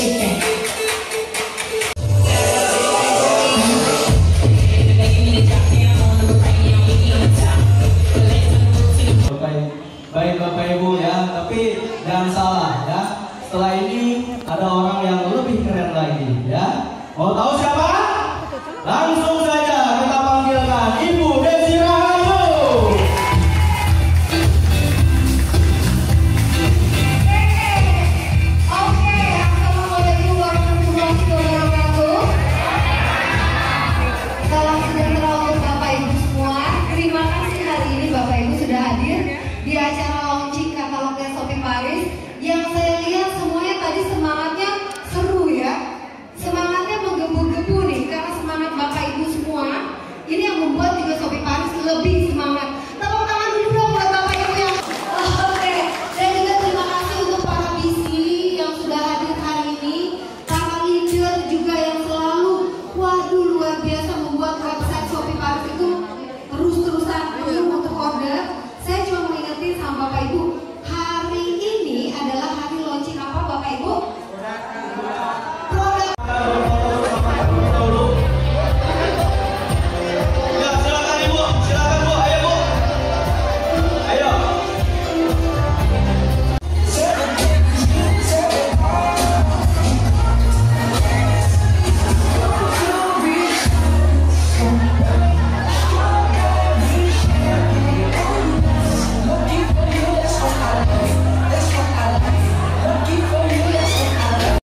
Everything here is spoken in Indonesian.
Baik ya, tapi jangan salah ya. Setelah ini ada orang yang lebih keren lagi ya. Mau tahu siapa? Langsung saja. di acara launching katalognya Shopee Paris yang saya lihat semuanya tadi semangatnya seru ya. Semangatnya menggebu-gebu nih karena semangat Bapak Ibu semua. Ini yang membuat juga Shopee Paris lebih